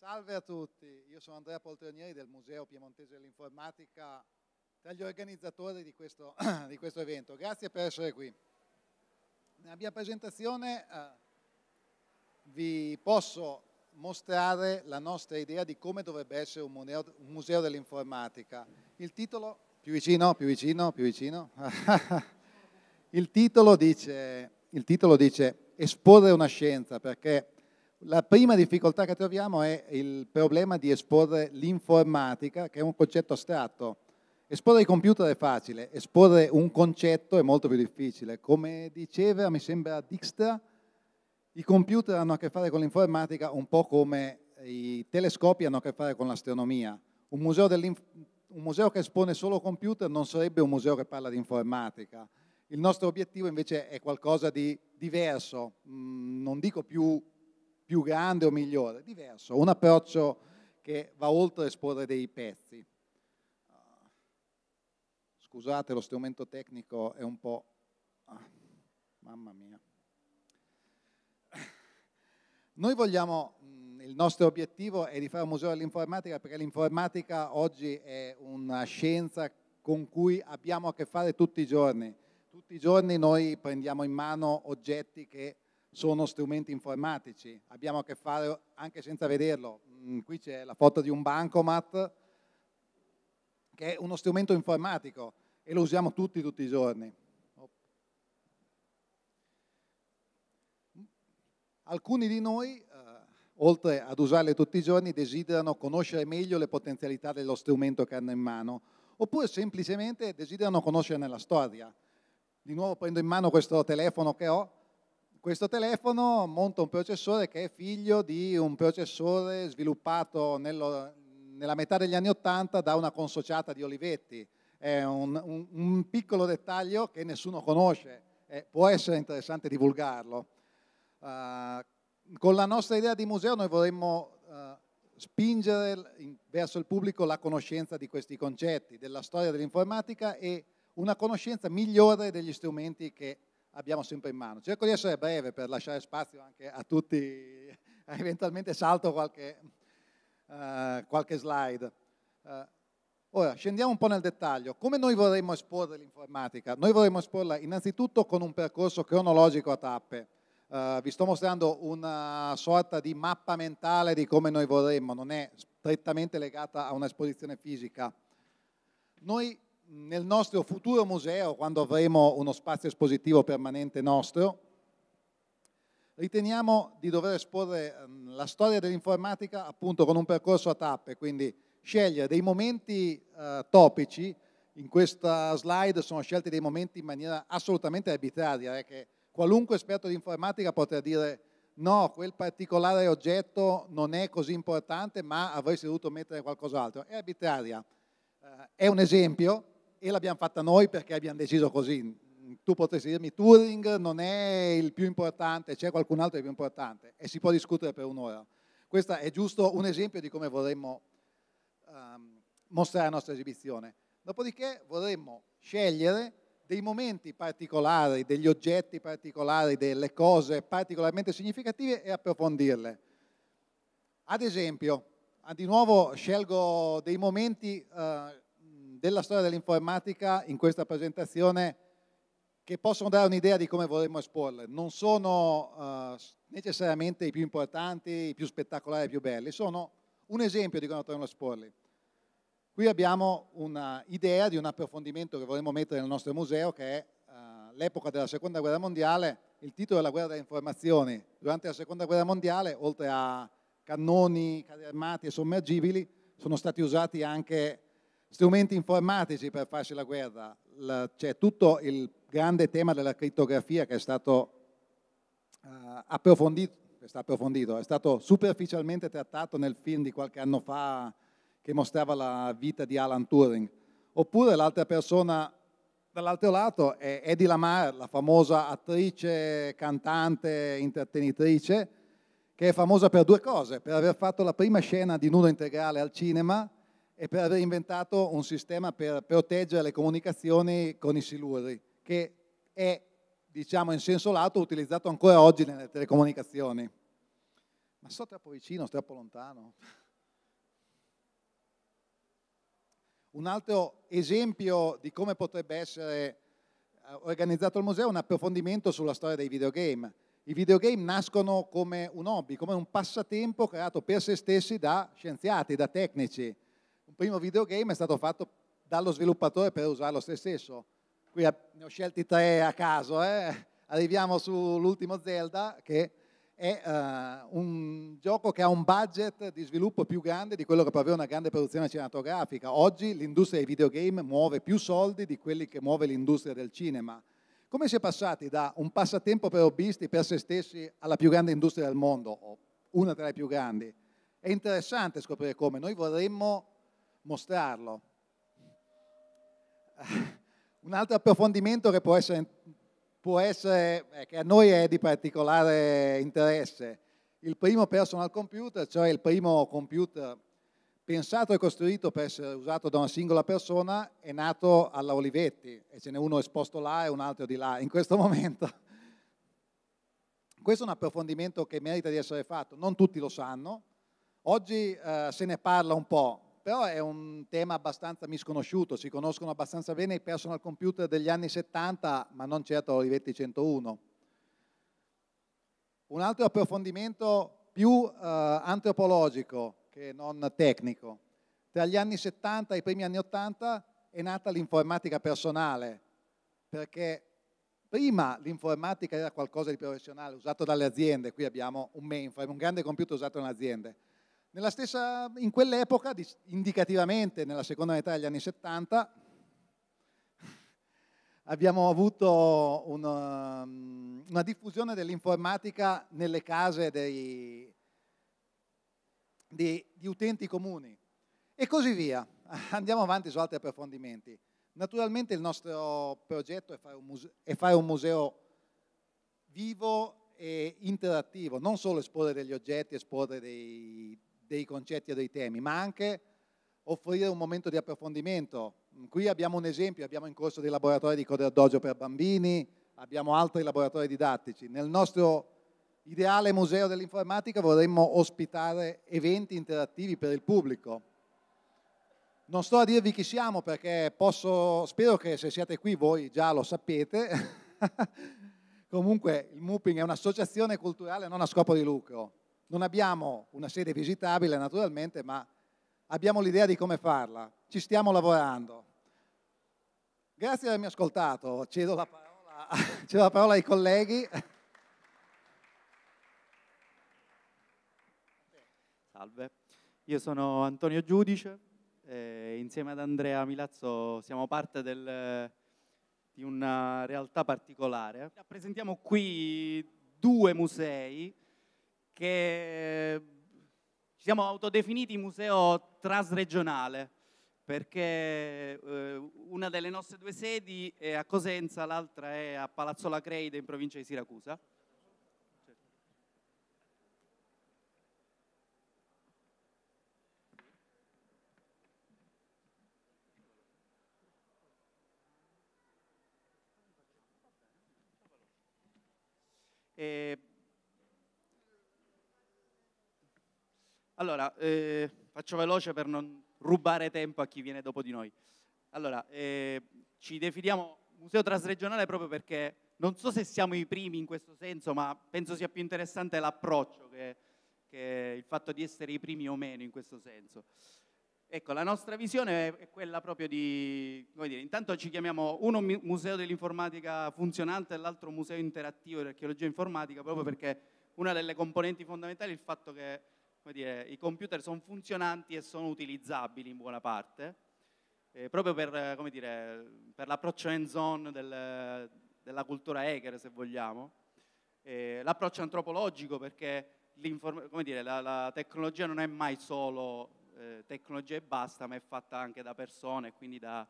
Salve a tutti, io sono Andrea Poltronieri del Museo Piemontese dell'Informatica, tra gli organizzatori di questo, di questo, evento. Grazie per essere qui. Nella mia presentazione eh, vi posso mostrare la nostra idea di come dovrebbe essere un museo, museo dell'informatica. Il titolo, più vicino, più vicino, più vicino. il, titolo dice, il titolo dice esporre una scienza perché la prima difficoltà che troviamo è il problema di esporre l'informatica, che è un concetto astratto. Esporre i computer è facile, esporre un concetto è molto più difficile. Come diceva, mi sembra Dijkstra, i computer hanno a che fare con l'informatica un po' come i telescopi hanno a che fare con l'astronomia. Un museo, un museo che espone solo computer non sarebbe un museo che parla di informatica. Il nostro obiettivo invece è qualcosa di diverso, mm, non dico più più grande o migliore, diverso, un approccio che va oltre esporre dei pezzi. Scusate, lo strumento tecnico è un po'... Ah, mamma mia. Noi vogliamo, il nostro obiettivo è di fare un museo dell'informatica perché l'informatica oggi è una scienza con cui abbiamo a che fare tutti i giorni. Tutti i giorni noi prendiamo in mano oggetti che sono strumenti informatici, abbiamo a che fare anche senza vederlo. Mm, qui c'è la foto di un bancomat che è uno strumento informatico e lo usiamo tutti tutti i giorni. Alcuni di noi, eh, oltre ad usarle tutti i giorni, desiderano conoscere meglio le potenzialità dello strumento che hanno in mano, oppure semplicemente desiderano conoscerne la storia. Di nuovo prendo in mano questo telefono che ho, questo telefono monta un processore che è figlio di un processore sviluppato nello, nella metà degli anni Ottanta da una consociata di Olivetti. È un, un, un piccolo dettaglio che nessuno conosce, eh, può essere interessante divulgarlo. Uh, con la nostra idea di museo noi vorremmo uh, spingere in, verso il pubblico la conoscenza di questi concetti, della storia dell'informatica e una conoscenza migliore degli strumenti che abbiamo sempre in mano. Cerco di essere breve per lasciare spazio anche a tutti, eventualmente salto qualche, uh, qualche slide. Uh, ora, scendiamo un po' nel dettaglio. Come noi vorremmo esporre l'informatica? Noi vorremmo esporla innanzitutto con un percorso cronologico a tappe. Uh, vi sto mostrando una sorta di mappa mentale di come noi vorremmo, non è strettamente legata a un'esposizione fisica. Noi nel nostro futuro museo, quando avremo uno spazio espositivo permanente nostro, riteniamo di dover esporre ehm, la storia dell'informatica appunto con un percorso a tappe, quindi scegliere dei momenti uh, topici, in questa slide sono scelti dei momenti in maniera assolutamente arbitraria, eh, che qualunque esperto di informatica potrà dire no, quel particolare oggetto non è così importante, ma avresti dovuto mettere qualcos'altro. È arbitraria. Uh, è un esempio, e l'abbiamo fatta noi perché abbiamo deciso così. Tu potresti dirmi Turing non è il più importante, c'è qualcun altro di più importante e si può discutere per un'ora. Questo è giusto un esempio di come vorremmo um, mostrare la nostra esibizione. Dopodiché vorremmo scegliere dei momenti particolari, degli oggetti particolari, delle cose particolarmente significative e approfondirle. Ad esempio, di nuovo scelgo dei momenti uh, della storia dell'informatica in questa presentazione che possono dare un'idea di come vorremmo esporle. Non sono uh, necessariamente i più importanti, i più spettacolari, i più belli, sono un esempio di come dovremmo esporli. Qui abbiamo un'idea di un approfondimento che vorremmo mettere nel nostro museo che è uh, l'epoca della seconda guerra mondiale, il titolo è la guerra delle informazioni. Durante la seconda guerra mondiale, oltre a cannoni, carri armati e sommergibili, sono stati usati anche strumenti informatici per farsi la guerra, c'è tutto il grande tema della crittografia che è stato uh, approfondito, è stato approfondito, è stato superficialmente trattato nel film di qualche anno fa che mostrava la vita di Alan Turing. Oppure l'altra persona dall'altro lato è Eddie Lamar, la famosa attrice, cantante, intrattenitrice, che è famosa per due cose, per aver fatto la prima scena di nudo integrale al cinema e per aver inventato un sistema per proteggere le comunicazioni con i siluri, che è, diciamo in senso lato, utilizzato ancora oggi nelle telecomunicazioni. Ma sto troppo vicino, sto troppo lontano. Un altro esempio di come potrebbe essere eh, organizzato il museo è un approfondimento sulla storia dei videogame. I videogame nascono come un hobby, come un passatempo creato per se stessi da scienziati, da tecnici. Un primo videogame è stato fatto dallo sviluppatore per usarlo se stesso. Qui ne ho scelti tre a caso. Eh? Arriviamo sull'ultimo Zelda che è uh, un gioco che ha un budget di sviluppo più grande di quello che può avere una grande produzione cinematografica. Oggi l'industria dei videogame muove più soldi di quelli che muove l'industria del cinema. Come si è passati da un passatempo per hobbisti per se stessi alla più grande industria del mondo, o una tra le più grandi? È interessante scoprire come, noi vorremmo mostrarlo. Un altro approfondimento che può essere può essere, eh, che a noi è di particolare interesse. Il primo personal computer, cioè il primo computer pensato e costruito per essere usato da una singola persona, è nato alla Olivetti e ce n'è uno esposto là e un altro di là in questo momento. Questo è un approfondimento che merita di essere fatto, non tutti lo sanno. Oggi eh, se ne parla un po', però è un tema abbastanza misconosciuto, si conoscono abbastanza bene i personal computer degli anni 70, ma non certo l'Olivetti 101. Un altro approfondimento più eh, antropologico che non tecnico. Tra gli anni 70 e i primi anni 80 è nata l'informatica personale, perché prima l'informatica era qualcosa di professionale usato dalle aziende, qui abbiamo un mainframe, un grande computer usato dalle aziende Stessa, in quell'epoca, indicativamente nella seconda metà degli anni 70, abbiamo avuto una, una diffusione dell'informatica nelle case dei, di, di utenti comuni e così via. Andiamo avanti su altri approfondimenti. Naturalmente il nostro progetto è fare un museo, fare un museo vivo e interattivo, non solo esporre degli oggetti, esporre dei, dei concetti e dei temi, ma anche offrire un momento di approfondimento. Qui abbiamo un esempio, abbiamo in corso dei laboratori di Coder Dojo per bambini, abbiamo altri laboratori didattici. Nel nostro ideale museo dell'informatica vorremmo ospitare eventi interattivi per il pubblico. Non sto a dirvi chi siamo perché posso, spero che se siete qui voi già lo sapete. Comunque il MUPING è un'associazione culturale non a scopo di lucro non abbiamo una sede visitabile naturalmente, ma abbiamo l'idea di come farla. Ci stiamo lavorando. Grazie di avermi ascoltato. Cedo la parola, cedo la parola ai colleghi. Salve, io sono Antonio Giudice, eh, insieme ad Andrea Milazzo siamo parte del, di una realtà particolare. Rappresentiamo qui due musei che ci siamo autodefiniti museo trasregionale perché eh, una delle nostre due sedi è a Cosenza, l'altra è a Palazzola Creide in provincia di Siracusa. E Allora, eh, faccio veloce per non rubare tempo a chi viene dopo di noi. Allora, eh, ci definiamo museo trasregionale proprio perché non so se siamo i primi in questo senso, ma penso sia più interessante l'approccio che, che il fatto di essere i primi o meno in questo senso. Ecco, la nostra visione è quella proprio di, come dire, intanto ci chiamiamo uno museo dell'informatica funzionante e l'altro museo interattivo di archeologia informatica, proprio perché una delle componenti fondamentali è il fatto che dire, i computer sono funzionanti e sono utilizzabili in buona parte, eh, proprio per, per l'approccio hands-on del, della cultura hacker, se vogliamo. Eh, l'approccio antropologico, perché dire, la, la, tecnologia non è mai solo eh, tecnologia e basta, ma è fatta anche da persone, quindi da,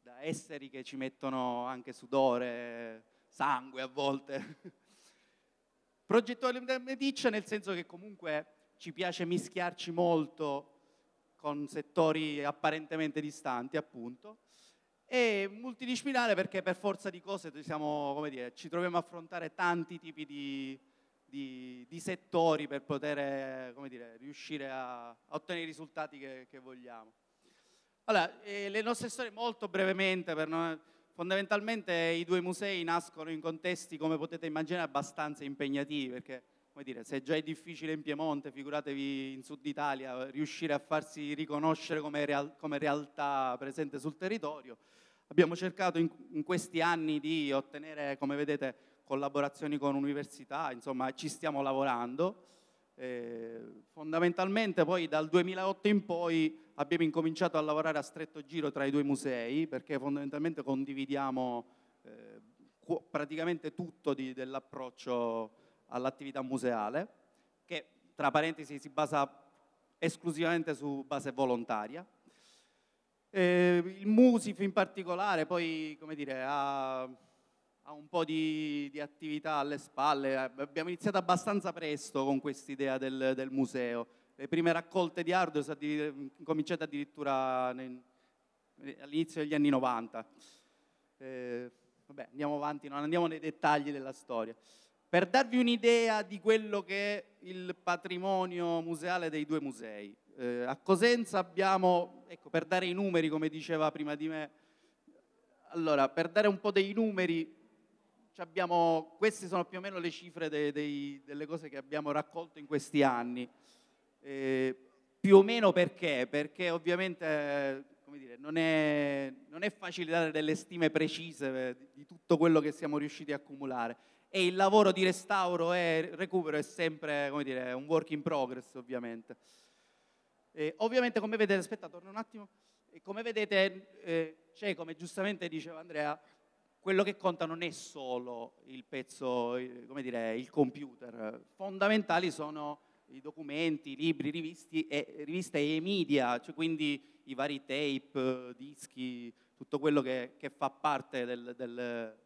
da esseri che ci mettono anche sudore, sangue a volte. Progettuale meticcia nel senso che comunque ci piace mischiarci molto con settori apparentemente distanti, appunto, e multidisciplinare perché per forza di cose siamo, dire, ci troviamo a affrontare tanti tipi di, di, di settori per poter dire, riuscire a, a, ottenere i risultati che, che vogliamo. Allora, eh, le nostre storie molto brevemente, non, fondamentalmente i due musei nascono in contesti, come potete immaginare, abbastanza impegnativi, perché dire, se già è difficile in Piemonte, figuratevi in Sud Italia, riuscire a farsi riconoscere come, real, come realtà presente sul territorio. Abbiamo cercato in, in questi anni di ottenere, come vedete, collaborazioni con università, insomma ci stiamo lavorando. Eh, fondamentalmente poi dal 2008 in poi abbiamo incominciato a lavorare a stretto giro tra i due musei perché fondamentalmente condividiamo eh, praticamente tutto di, dell'approccio all'attività museale che tra parentesi si basa esclusivamente su base volontaria. Eh, il Musif in particolare poi come dire, ha ha un po' di, di, attività alle spalle. Abbiamo iniziato abbastanza presto con quest'idea del, del museo. Le prime raccolte di hardware sono cominciate addirittura all'inizio degli anni 90. Eh, vabbè, andiamo avanti, non andiamo nei dettagli della storia. Per darvi un'idea di quello che è il patrimonio museale dei due musei. Eh, a Cosenza abbiamo, ecco, per dare i numeri, come diceva prima di me, allora, per dare un po' dei numeri, abbiamo, queste sono più o meno le cifre dei, dei, delle cose che abbiamo raccolto in questi anni. Eh, più o meno perché? Perché ovviamente dire, non, è, non, è, facile dare delle stime precise di, di tutto quello che siamo riusciti a accumulare. E il lavoro di restauro e recupero è sempre dire, un work in progress, ovviamente. Eh, ovviamente, come vedete, aspetta, torno un attimo. come vedete, eh, c'è, come giustamente diceva Andrea, quello che conta non è solo il pezzo, come dire, il computer, fondamentali sono i documenti, i libri, rivisti e, riviste e media, cioè quindi i vari tape, dischi, tutto quello che, che fa parte del, del,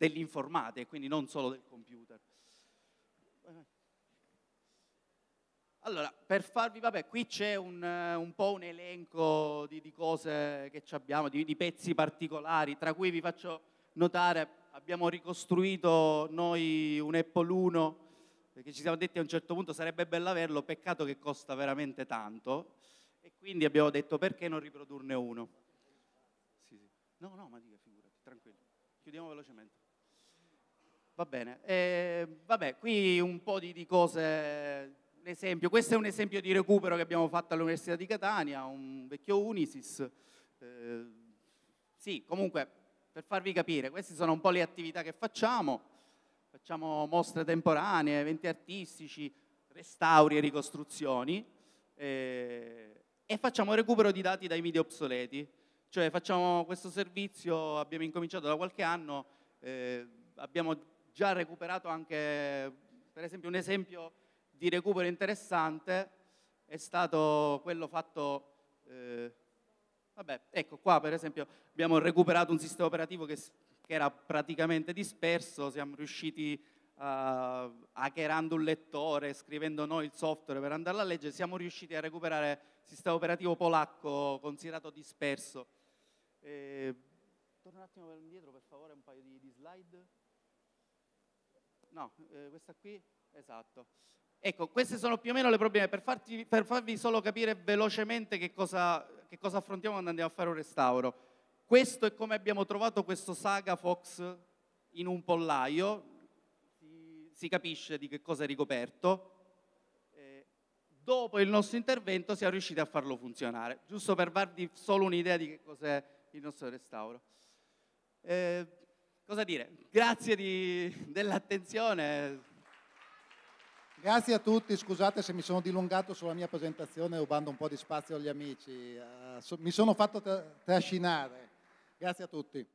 dell'informatica, quindi non solo del computer. Allora, per farvi, vabbè, qui c'è un, un, po' un elenco di, di cose che abbiamo, di, di, pezzi particolari, tra cui vi faccio notare, abbiamo ricostruito noi un Apple 1, perché ci siamo detti a un certo punto sarebbe bello averlo, peccato che costa veramente tanto, e quindi abbiamo detto perché non riprodurne uno. Sì, sì. No, no, ma dica, figurati, tranquillo, chiudiamo velocemente. Va bene, eh, vabbè, qui un po' di, di cose esempio, questo è un esempio di recupero che abbiamo fatto all'Università di Catania, un vecchio Unisys. Eh, sì, comunque, per farvi capire, queste sono un po' le attività che facciamo. Facciamo mostre temporanee, eventi artistici, restauri e ricostruzioni eh, e facciamo recupero di dati dai media obsoleti. Cioè facciamo questo servizio, abbiamo incominciato da qualche anno, eh, abbiamo già recuperato anche, per esempio, un esempio di recupero interessante è stato quello fatto, eh, vabbè, ecco qua per esempio abbiamo recuperato un sistema operativo che, che era praticamente disperso, siamo riusciti uh, hackerando un lettore, scrivendo noi il software per andarlo a leggere, siamo riusciti a recuperare il sistema operativo polacco considerato disperso. Eh, torna un attimo indietro per favore un paio di, di slide. No, eh, questa qui, esatto. Ecco, queste sono più o meno le problemi, per, farti, per farvi solo capire velocemente che cosa, che cosa affrontiamo quando andiamo a fare un restauro. Questo è come abbiamo trovato questo Saga Fox in un pollaio, si, si capisce di che cosa è ricoperto. Eh, dopo il nostro intervento siamo riusciti a farlo funzionare, giusto per darvi solo un'idea di che cos'è il nostro restauro. Eh, cosa dire? Grazie di, dell'attenzione. Grazie a tutti, scusate se mi sono dilungato sulla mia presentazione rubando un po' di spazio agli amici, uh, so, mi sono fatto trascinare. Grazie a tutti.